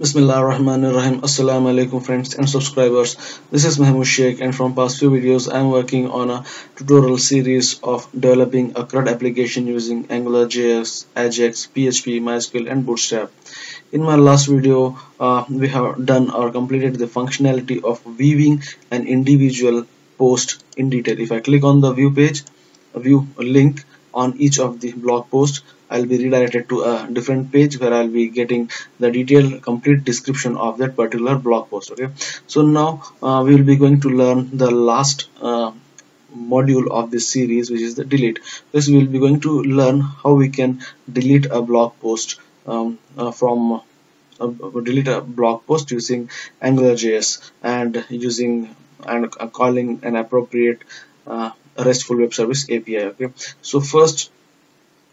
Bismillah ar-Rahman ar-Rahim. Assalamu alaikum friends and subscribers. This is Mahmoud Sheikh and from past few videos I am working on a tutorial series of developing a CRUD application using AngularJS, Ajax, PHP, MySQL and Bootstrap. In my last video uh, we have done or completed the functionality of viewing an individual post in detail. If I click on the view page, view link on each of the blog posts I'll be redirected to a different page where I'll be getting the detailed complete description of that particular blog post okay? So now uh, we will be going to learn the last uh, module of this series which is the delete. This we will be going to learn how we can delete a blog post um, uh, from uh, delete a blog post using AngularJS and using and calling an appropriate uh, RESTful web service API okay? So first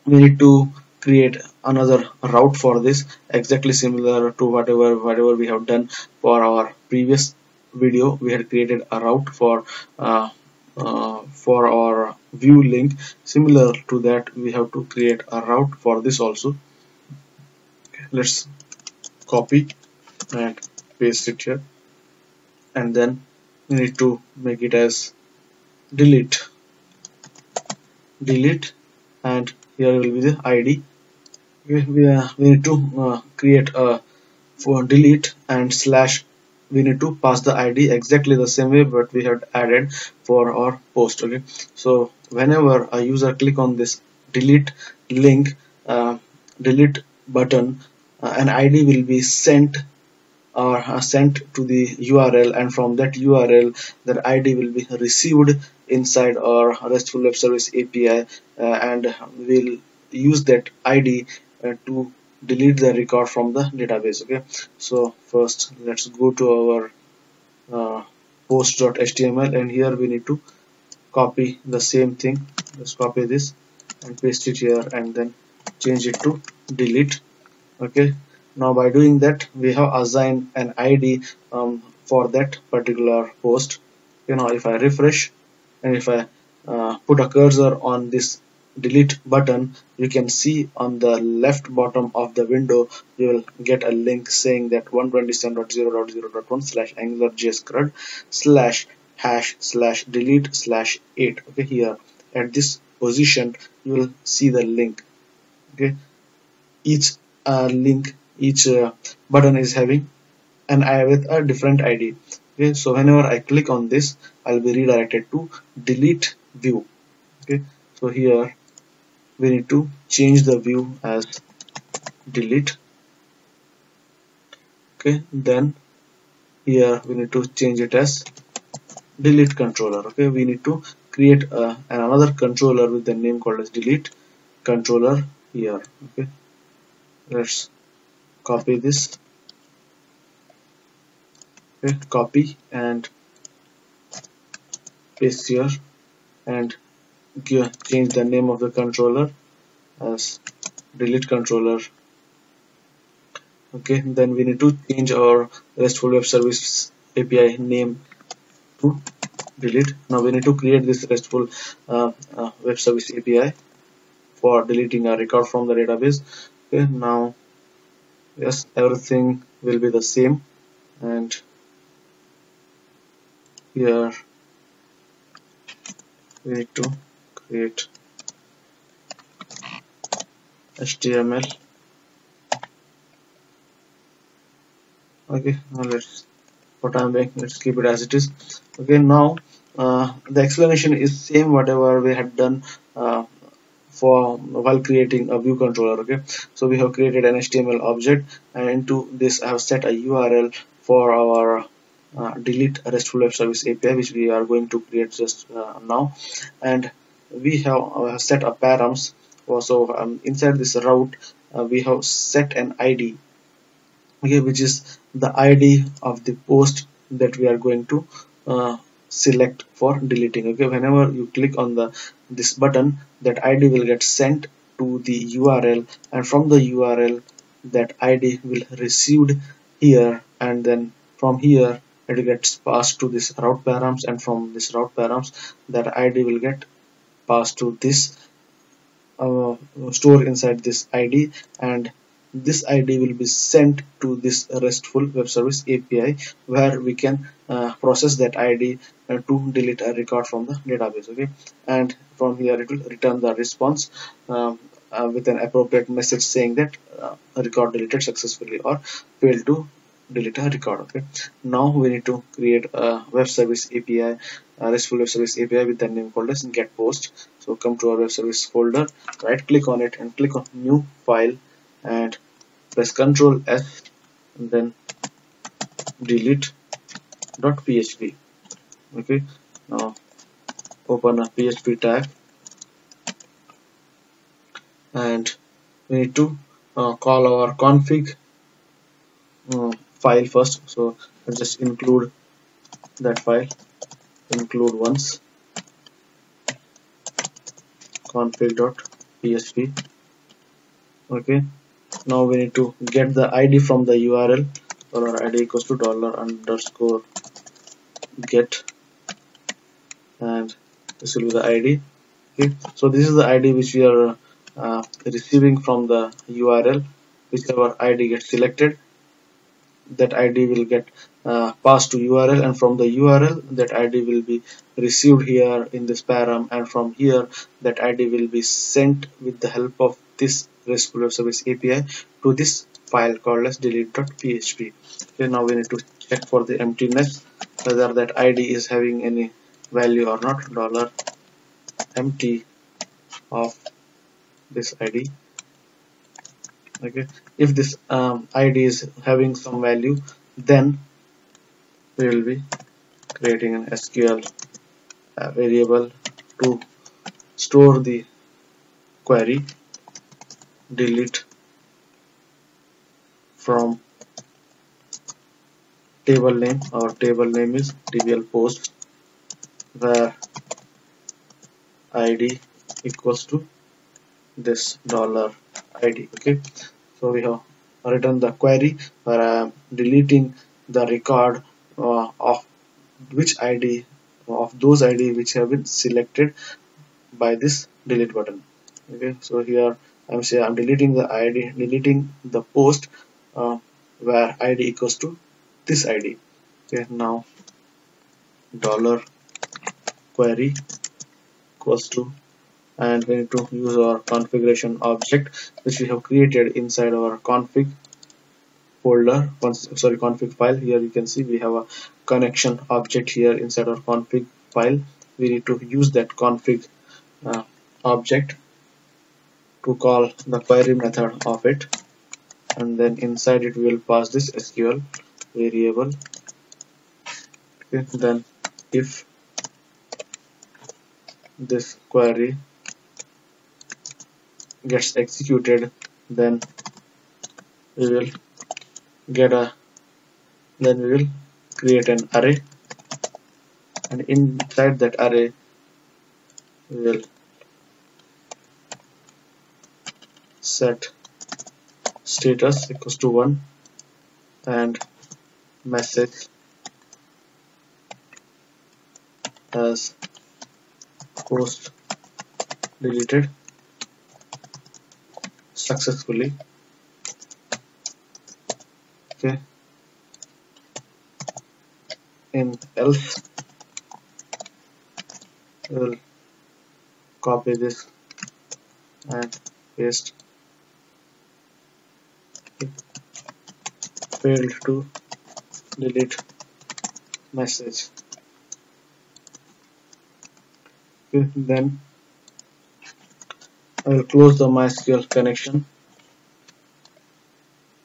we need to create another route for this exactly similar to whatever whatever we have done for our previous video. We had created a route for uh, uh, for our view link. Similar to that we have to create a route for this also. Let's copy and paste it here. And then we need to make it as delete. Delete and here will be the id we, we, uh, we need to uh, create a for delete and slash we need to pass the id exactly the same way but we had added for our post okay? So whenever a user click on this delete link uh, delete button uh, an id will be sent uh, sent to the URL and from that URL that ID will be received inside our RESTful Web Service API uh, and we'll use that ID uh, to delete the record from the database okay? So first let's go to our uh, post.html and here we need to copy the same thing. Let's copy this and paste it here and then change it to delete okay now by doing that we have assigned an id um, for that particular post. You know if i refresh and if i uh, put a cursor on this delete button you can see on the left bottom of the window you will get a link saying that 127.0.0.1 slash angularjs crud slash hash slash delete slash 8 okay here at this position you will see the link. Okay each uh, link each uh, button is having an eye with a different id okay so whenever i click on this i'll be redirected to delete view. Okay so here we need to change the view as delete. Okay then here we need to change it as delete controller. Okay we need to create uh, another controller with the name called as delete controller here. Okay let's copy this. Okay copy and paste here and change the name of the controller as delete controller. Okay then we need to change our restful web service API name to delete. Now we need to create this restful uh, uh, web service API for deleting a record from the database. Okay now yes everything will be the same. And here we need to create HTML okay now let's for time being let's keep it as it is. Okay now uh, the explanation is same whatever we had done uh, for while creating a view controller okay? So we have created an HTML object and into this I have set a URL for our uh, delete RESTful web service API which we are going to create just uh, now. And we have uh, set a params. So um, inside this route uh, we have set an id okay? Which is the id of the post that we are going to uh, select for deleting okay? Whenever you click on the this button that id will get sent to the url and from the url that id will received here and then from here it gets passed to this route params and from this route params that id will get passed to this uh, store inside this id and this id will be sent to this restful web service api where we can uh, process that id uh, to delete a record from the database okay? And from here it will return the response um, uh, with an appropriate message saying that uh, record deleted successfully or failed to delete a record okay? Now we need to create a web service api a restful web service api with the name called as get post so come to our web service folder right click on it and click on new file and press ctrl s and then delete dot php okay now open a php tag and we need to uh, call our config uh, file first. So let's just include that file include once config.php okay now we need to get the id from the url dollar id equals to dollar underscore get. And this will be the id okay. So this is the id which we are uh, receiving from the url whichever id gets selected. That id will get uh, passed to url and from the url that id will be received here in this param and from here that id will be sent with the help of this RESTful service api to this file called as delete.php okay now we need to check for the emptiness whether that id is having any value or not. Dollar empty of this id okay if this um, id is having some value then we will be creating an sql uh, variable to store the query delete from table name. Our table name is dbl post where id equals to this dollar id okay? So we have written the query where I am deleting the record uh, of which id of those id which have been selected by this delete button okay? So here I'm saying I'm deleting the id deleting the post uh, where id equals to this id okay now dollar query equals to and we need to use our configuration object which we have created inside our config folder. Once sorry config file. Here you can see we have a connection object here inside our config file. We need to use that config uh, object to call the query method of it. And then inside it we will pass this SQL variable. Okay then if this query gets executed then we will get a then we will create an array. And inside that array we will set status equals to 1 and message as post deleted successfully. Okay. In else we'll copy this and paste failed to delete message. Okay, then I will close the MySQL connection.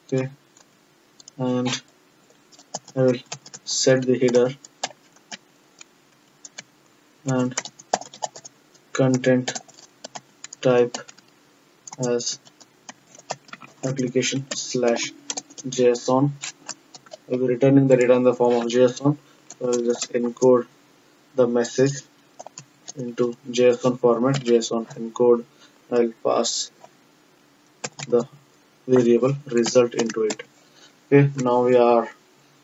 Okay and I will set the header and content type as application slash JSON I will be returning the data in the form of JSON so I will just encode the message into JSON format. JSON encode I'll pass the variable result into it. Okay now we are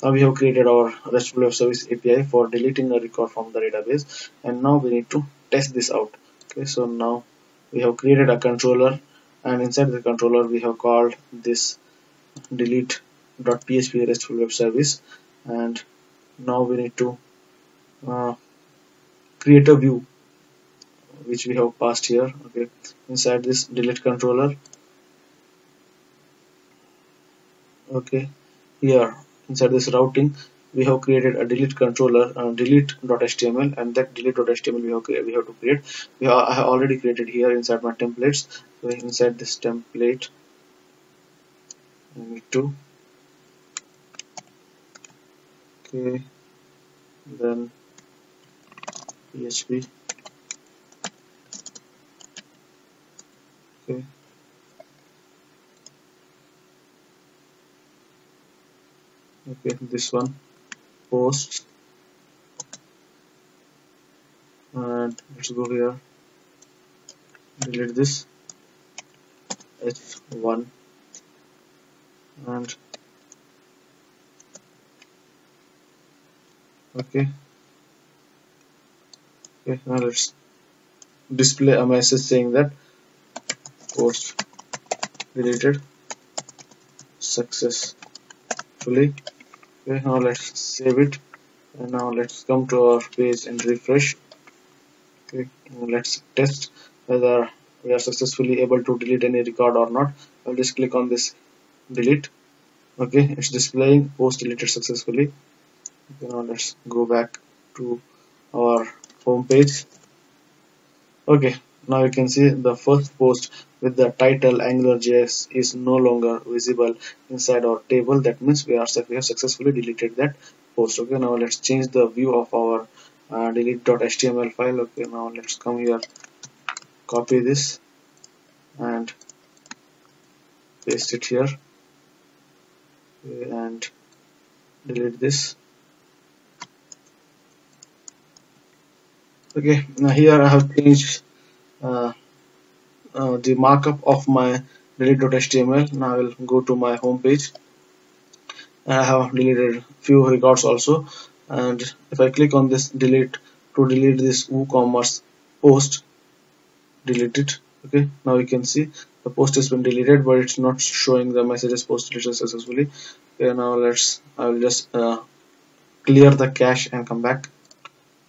now we have created our RESTful web service API for deleting a record from the database. And now we need to test this out. Okay so now we have created a controller and inside the controller we have called this delete.php RESTful web service. And now we need to uh, create a view which we have passed here. Okay. Inside this delete controller. Okay. Here inside this routing we have created a delete controller uh, delete.html and that delete.html we have we have to create. We have, I have already created here inside my templates. So inside this template Need to okay. Then php okay. Okay this one. Post. And let's go here. Delete this. H1 and okay. Okay now let's display a message saying that post deleted successfully. Okay now let's save it. And now let's come to our page and refresh. Okay now let's test whether we are successfully able to delete any record or not. I'll just click on this delete. Okay it's displaying post deleted successfully. Okay, now let's go back to our home page. Okay now you can see the first post with the title AngularJS is no longer visible inside our table. That means we are we have successfully deleted that post. Okay now let's change the view of our uh, delete.html file. Okay now let's come here copy this and paste it here and delete this. Okay now here I have changed uh, uh, the markup of my delete.html now I will go to my home page. I have deleted few records also and if I click on this delete to delete this WooCommerce post delete it. Okay now you can see the post has been deleted but it's not showing the messages post deleted successfully. Okay now let's I will just uh, clear the cache and come back.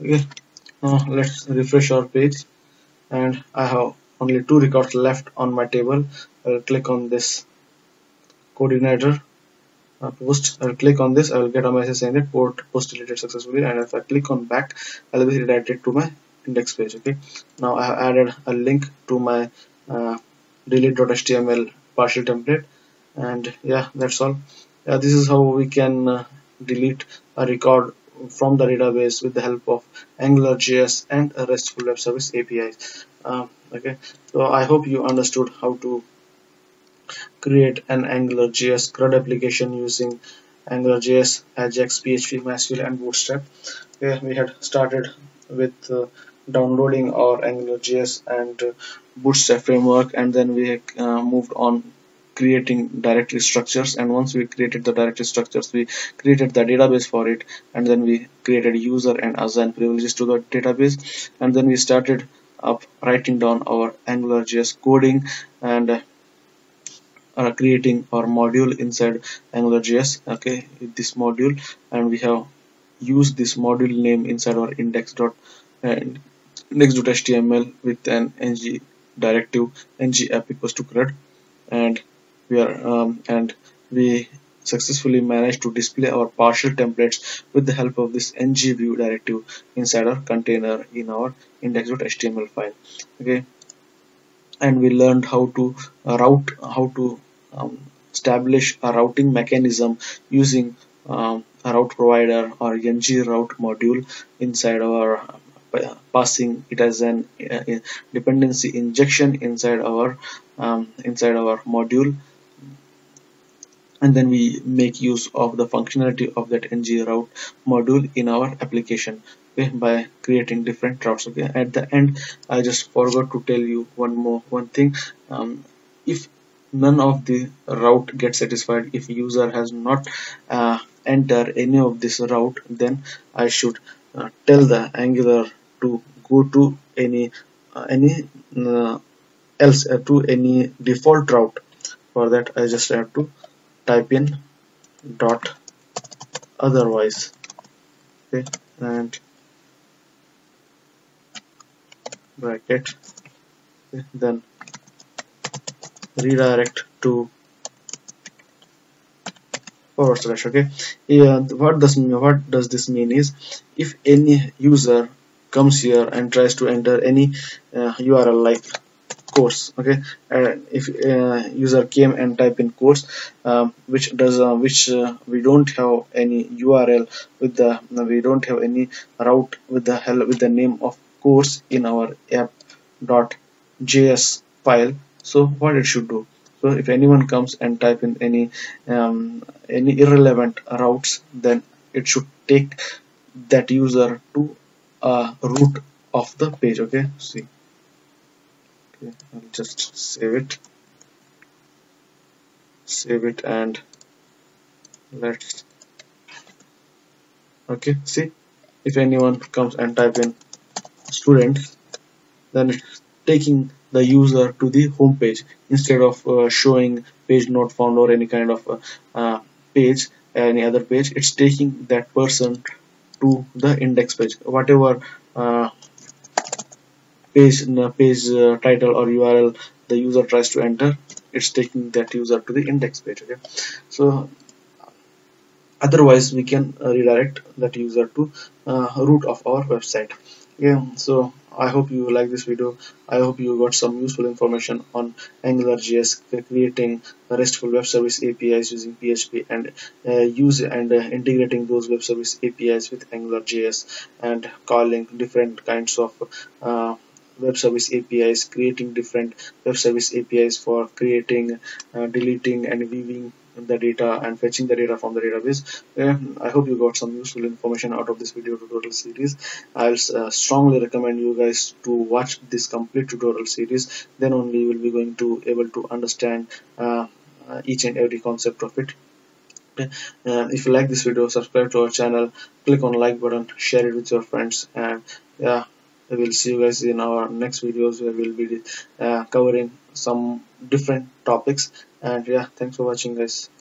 Okay now let's refresh our page. And I have only two records left on my table. I'll click on this coordinator uh, post. I'll click on this. I will get a message saying that port post deleted successfully. And if I click on back I'll be redirected to my index page. Okay now I have added a link to my uh, delete.html partial template and yeah that's all yeah, this is how we can uh, delete a record from the database with the help of AngularJS and a RESTful web service APIs. Um, okay, so I hope you understood how to create an AngularJS CRUD application using AngularJS, Ajax, PHP, MySQL, and Bootstrap. Okay, we had started with uh, downloading our AngularJS and uh, Bootstrap framework, and then we uh, moved on creating directory structures. And once we created the directory structures we created the database for it and then we created user and assign privileges to the database. And then we started up writing down our AngularJS coding and uh, creating our module inside AngularJS okay this module. And we have used this module name inside our index dot uh, index.html with an ng directive ng app equals to crud and we are um, and we successfully managed to display our partial templates with the help of this ng view directive inside our container in our index.html file. Okay. And we learned how to route how to um, establish a routing mechanism using um, a route provider or ng route module inside our uh, passing it as an uh, dependency injection inside our um, inside our module. And then we make use of the functionality of that ng route module in our application okay, by creating different routes okay? At the end i just forgot to tell you one more one thing. Um, if none of the route gets satisfied if user has not uh, enter any of this route then i should tell the angular to go to any uh, any uh, else uh, to any default route. For that I just have to type in dot otherwise. Okay and bracket. Okay, then redirect to forward slash okay? Yeah what does what does this mean is if any user comes here and tries to enter any uh, url like course okay? And if uh, user came and type in course um, which does uh, which uh, we don't have any url with the we don't have any route with the hell with the name of course in our app.js file. So what it should do so if anyone comes and type in any um, any irrelevant routes then it should take that user to a root of the page okay? See. Okay I'll just save it. Save it and let's okay see? If anyone comes and type in student then it's taking the user to the home page instead of uh, showing page not found or any kind of uh, uh, page any other page. It's taking that person to the index page. Whatever uh, page page uh, title or url the user tries to enter it's taking that user to the index page okay? So otherwise we can redirect that user to root of our website yeah so I hope you like this video. I hope you got some useful information on AngularJS creating RESTful web service APIs using PHP and uh, use and uh, integrating those web service APIs with AngularJS and calling different kinds of uh, web service APIs, creating different web service APIs for creating, uh, deleting and viewing the data and fetching the data from the database. I hope you got some useful information out of this video tutorial series. I'll uh, strongly recommend you guys to watch this complete tutorial series. Then only you will be going to able to understand uh, each and every concept of it. Uh, if you like this video, subscribe to our channel, click on like button, share it with your friends, and yeah, we will see you guys in our next videos where we'll be uh, covering some different topics. And yeah thanks for watching guys